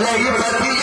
Lay your